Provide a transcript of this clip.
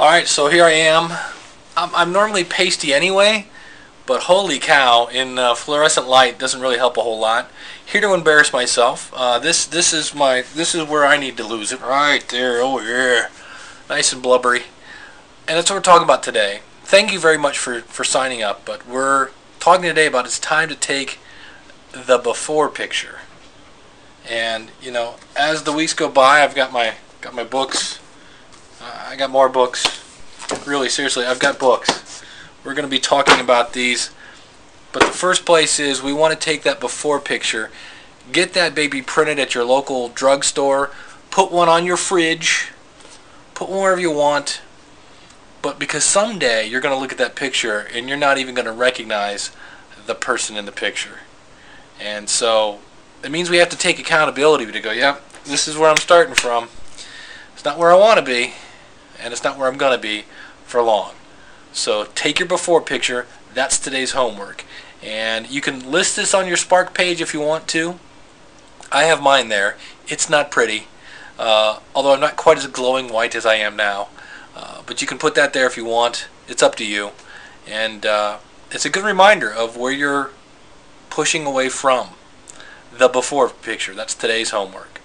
Alright, so here I am. I'm, I'm normally pasty anyway, but holy cow, in uh, fluorescent light doesn't really help a whole lot. Here to embarrass myself. Uh, this this is my this is where I need to lose it. Right there, oh yeah. Nice and blubbery. And that's what we're talking about today. Thank you very much for, for signing up, but we're talking today about it's time to take the before picture. And, you know, as the weeks go by, I've got my got my books I got more books. Really, seriously, I've got books. We're going to be talking about these. But the first place is we want to take that before picture, get that baby printed at your local drugstore, put one on your fridge, put one wherever you want. But because someday you're going to look at that picture and you're not even going to recognize the person in the picture. And so it means we have to take accountability to go, yep, yeah, this is where I'm starting from. It's not where I want to be and it's not where I'm going to be for long. So take your before picture. That's today's homework. And you can list this on your Spark page if you want to. I have mine there. It's not pretty, uh, although I'm not quite as glowing white as I am now. Uh, but you can put that there if you want. It's up to you. And uh, it's a good reminder of where you're pushing away from the before picture. That's today's homework.